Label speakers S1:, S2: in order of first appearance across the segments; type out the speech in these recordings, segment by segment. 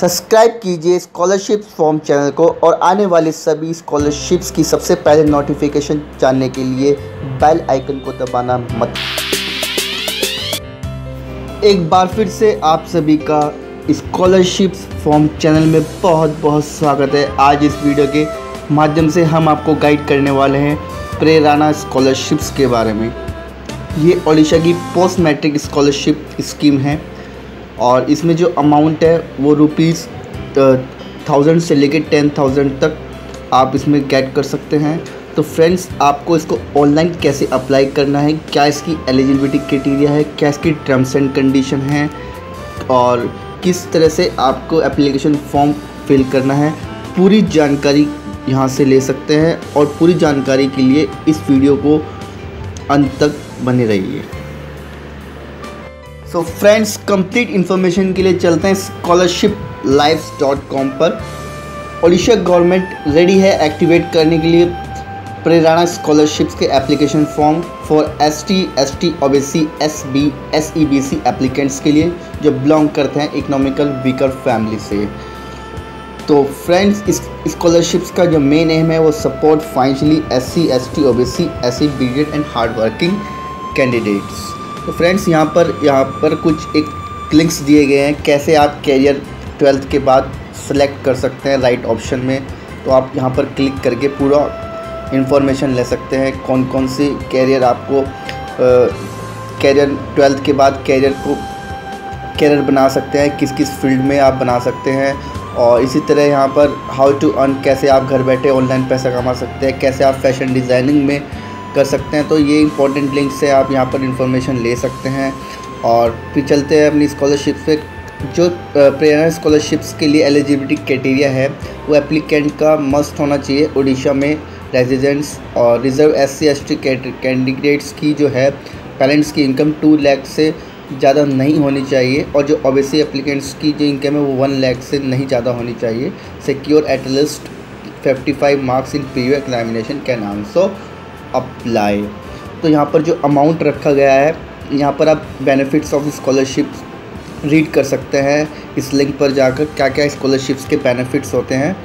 S1: Subscribe कीजिए scholarship form channel को और आने वाले सभी स्कॉलरशिप्स की सबसे पहले नोटिफिकेशन जानने के लिए बेल आइकन को दबाना मत। एक बार फिर से आप सभी का स्कॉलरशिप फॉर्म चैनल में बहुत बहुत स्वागत है। आज इस वीडियो के माध्यम से हम आपको गाइड करने वाले हैं प्रेराना स्कॉलरशिप्स के बारे में। ये ओडिशा की पोस्ट मैट्रिक स्कॉलरशिप स्कीम है। और इसमें जो अमाउंट है, वो रुपीज़ थाउज़ेंड से लेके टेन थाउज़ेंड तक आप इसमें गेट कर सकते हैं। तो फ्रेंड्स आपको इसको ऑनलाइन कैसे अप्लाई करना है, क्या इसकी एलिजिबिलिटी क्राइटेरिया है, क्या इसकी टर्म्स एंड कंडीशन है, और किस तरह से आपको एप्लीकेशन फॉर्म फिल करना है, पूरी जानकारी यहाँ से ले सकते हैं और पूरी जानकारी के लिए इस वीडियो को अंत तक बने रहिए। सो फ्रेंड्स कंप्लीट इन्फॉर्मेशन के लिए चलते हैं स्कॉलरशिप लाइव डॉट कॉम पर। ओडिशा गवर्नमेंट रेडी है एक्टिवेट करने के लिए प्रेरणा स्कॉलरशिप्स के application form for S T S T O B C S B S E B C applicants के लिए, जो बिलोंग करते हैं इकोनॉमिकल वीकर फैमिली से। तो फ्रेंड्स इस स्कॉलरशिप्स का जो मेन एम है, वो support financially S C S T O B C S C B add and hard working candidates तो फ्रेंड्स यहाँ पर यहाँ पर कुछ एक लिंक्स दिए गए हैं कैसे आप कैरियर ट्वेल्थ के बाद सेलेक्ट कर सकते हैं राइट ऑप्शन में। तो आप यहाँ पर क्लिक करके पूरा इन्फॉर्मेशन ले सकते हैं कौन कौन सी कैरियर आपको कैरियर ट्वेल्थ के बाद कैरियर को कैरियर बना सकते हैं, किस किस फ़ील्ड में आप बना सकते हैं। और इसी तरह यहाँ पर हाउ टू अर्न कैसे आप घर बैठे ऑनलाइन पैसा कमा सकते हैं, कैसे आप फ़ैशन डिज़ाइनिंग में कर सकते हैं तो ये इंपॉर्टेंट लिंक से आप यहाँ पर इंफॉर्मेशन ले सकते हैं। और फिर चलते हैं अपनी स्कॉलरशिप पे। जो प्रेरणा स्कॉलरशिप्स के लिए एलिजिबिलिटी क्राइटेरिया है, वो एप्लीकेंट का मस्ट होना चाहिए उड़ीसा में। रेजिडेंट्स और reserve S C S T candidates की जो है पेरेंट्स की इनकम टू लैख से ज़्यादा नहीं होनी चाहिए। और जो ओबीसी एप्लीकेंट्स की जो इनकम है, वो वन लैख से नहीं ज़्यादा होनी चाहिए। Secure at least fifty five marks in P U examination can also apply तो यहाँ पर जो अमाउंट रखा गया है, यहाँ पर आप बेनिफिट्स ऑफ़ स्कॉलरशिप रीड कर सकते हैं। इस लिंक पर जाकर क्या क्या स्कॉलरशिप्स के बेनिफिट्स होते हैं।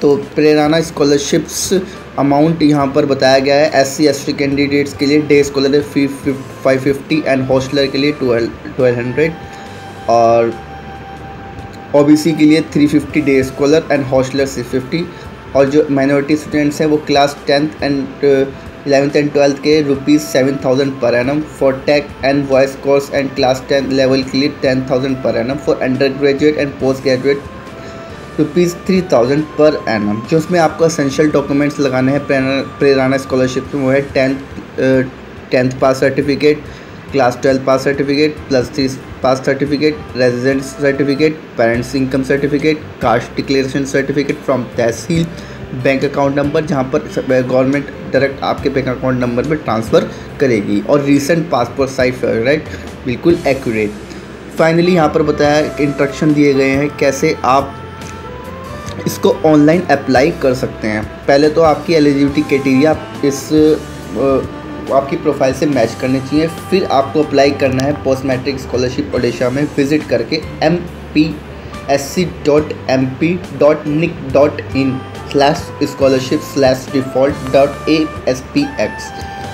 S1: तो प्रेराना स्कॉलरशिप्स अमाउंट यहाँ पर बताया गया है। S C S T candidates के लिए day scholar fee five fifty and hosteller के लिए ट्वेल्व हंड्रेड और ओ बी सी के लिए three fifty day scholar and hosteller six fifty और जो माइनॉरिटी स्टूडेंट्स हैं, वो class tenth and eleventh and twelfth के rupees seven thousand per annum for tech and voice course and class tenth level के लिए ten thousand per annum for undergraduate and postgraduate rupees three thousand per annum जो उसमें आपको essential documents लगाने हैं, प्रेरणा scholarship में वो है tenth tenth pass certificate class twelfth pass certificate plus three pass certificate residence certificate parents income certificate caste declaration certificate from tehsil bank account number जहाँ पर गवर्नमेंट डायरेक्ट आपके बैंक अकाउंट नंबर में transfer करेगी और recent passport size right बिल्कुल accurate finally यहाँ पर बताया इंस्ट्रक्शन दिए गए हैं कैसे आप इसको ऑनलाइन अप्लाई कर सकते हैं. पहले तो आपकी एलिजिबिलिटी क्राइटेरिया इस आपकी प्रोफ़ाइल से मैच करने चाहिए। फिर आपको अप्लाई करना है पोस्ट मैट्रिक स्कॉलरशिप ओडिशा में। विज़िट करके M P S C dot M P dot NIC dot in slash scholarship slash default dot A S P X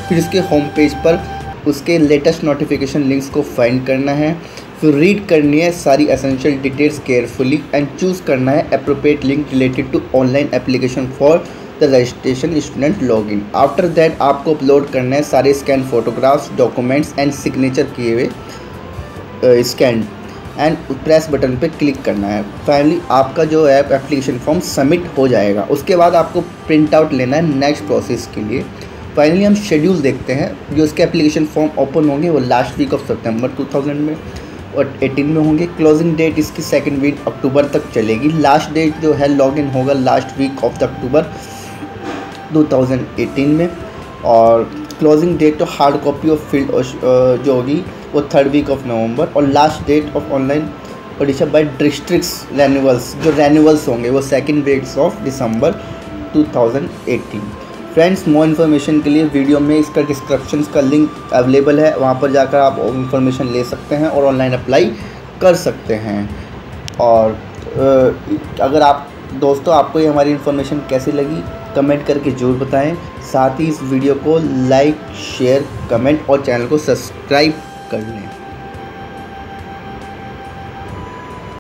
S1: फिर इसके होम पेज पर उसके लेटेस्ट नोटिफिकेशन लिंक्स को फाइंड करना है। फिर रीड करनी है सारी essential details carefully and choose करना है appropriate link related to online application for the registration student log in after that आपको अपलोड करना है सारे scan photographs documents and signature किए हुए स्कैन एंड प्रेस बटन पे क्लिक करना है। फाइनली आपका जो है एप्लीकेशन फॉर्म सबमिट हो जाएगा। उसके बाद आपको प्रिंट आउट लेना है नेक्स्ट प्रोसेस के लिए। फाइनली हम शेड्यूल देखते हैं। जो इसके एप्लीकेशन फॉर्म ओपन होंगे, वो लास्ट वीक ऑफ़ सितंबर 2000 में और 18 में होंगे। क्लोजिंग डेट इसकी सेकेंड वीक अक्टूबर तक चलेगी। लास्ट डेट जो है लॉगिन होगा last week of the October 2018 में। और क्लोजिंग डेट तो हार्ड कॉपी ऑफ़ फ़ील्ड जो होगी, वो थर्ड वीक ऑफ़ नवंबर और last date of online Odisha by districts renewals जो रेन्यूअल्स होंगे, वो second weeks of December 2018 friends more information के लिए वीडियो में इसका डिस्क्रिप्शन का लिंक अवेलेबल है। वहाँ पर जाकर आप इन्फॉर्मेशन ले सकते हैं और ऑनलाइन अप्लाई कर सकते हैं। और अगर आप, दोस्तों, आपको ये हमारी इन्फॉर्मेशन कैसी लगी? कमेंट करके ज़रूर बताएँ। साथ ही इस वीडियो को लाइक शेयर कमेंट और चैनल को सब्सक्राइब कर लें।